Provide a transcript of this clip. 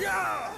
驾